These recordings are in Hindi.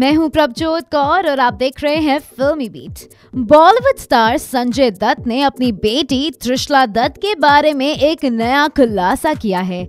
मैं हूँ प्रभजोत कौर और आप देख रहे हैं Filmibeat. Bollywood star Sanjay Dutt ने अपनी बेटी त्रिशला दत्त के बारे में एक नया खुलासा किया है।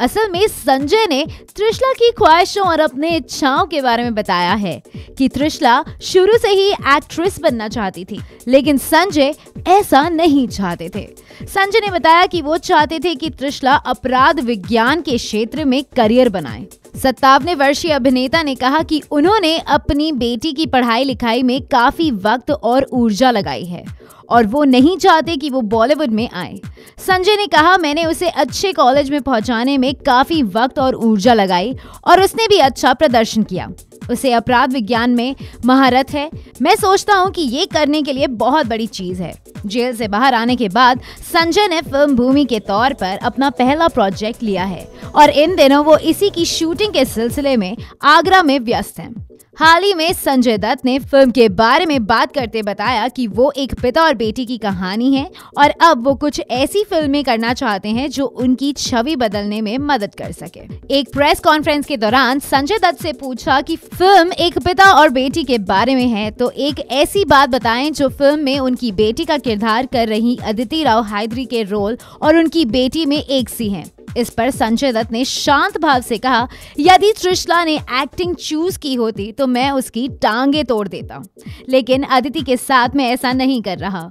असल में संजय ने त्रिशला की ख्वाहिशों और अपने इच्छाओं के बारे में बताया है कि त्रिशला शुरू से ही एक्ट्रेस बनना चाहती थी, लेकिन संजय ऐसा नहीं चाहते थे। संजय ने बताया कि वो चाहते थे कि त्रिशला अपराध विज्ञान के क्षेत्र में करियर बनाए। सत्तावने वर्षीय अभिनेता ने कहा कि उन्होंने अपनी बेटी की पढ़ाई लिखाई में काफ़ी वक्त और ऊर्जा लगाई है और वो नहीं चाहते कि वो बॉलीवुड में आए। संजय ने कहा, मैंने उसे अच्छे कॉलेज में पहुँचाने में काफ़ी वक्त और ऊर्जा लगाई और उसने भी अच्छा प्रदर्शन किया। उसे अपराध विज्ञान में महारत है। मैं सोचता हूँ कि ये करने के लिए बहुत बड़ी चीज़ है। जेल से बाहर आने के बाद संजय ने फ़िल्म भूमि के तौर पर अपना पहला प्रोजेक्ट लिया है और इन दिनों वो इसी की शूटिंग के सिलसिले में आगरा में व्यस्त हैं। हाल ही में संजय दत्त ने फ़िल्म के बारे में बात करते बताया कि वो एक पिता और बेटी की कहानी है और अब वो कुछ ऐसी फ़िल्में करना चाहते हैं जो उनकी छवि बदलने में मदद कर सके। एक प्रेस कॉन्फ्रेंस के दौरान संजय दत्त से पूछा कि फ़िल्म एक पिता और बेटी के बारे में है तो एक ऐसी बात बताएँ जो फ़िल्म में उनकी बेटी का किरदार कर रही अदिति राव हायदरी के रोल और उनकी बेटी में एक सी हैं। इस पर संजय दत्त ने शांत भाव से कहा, यदि त्रिशला ने एक्टिंग चूज़ की होती तो मैं उसकी टांगे तोड़ देता। लेकिन अदिति के साथ मैं ऐसा नहीं कर रहा।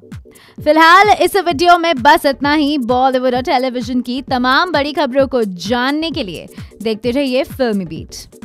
फ़िलहाल इस वीडियो में बस इतना ही। बॉलीवुड और टेलीविज़न की तमाम बड़ी खबरों को जानने के लिए देखते रहिए फिल्मी बीट।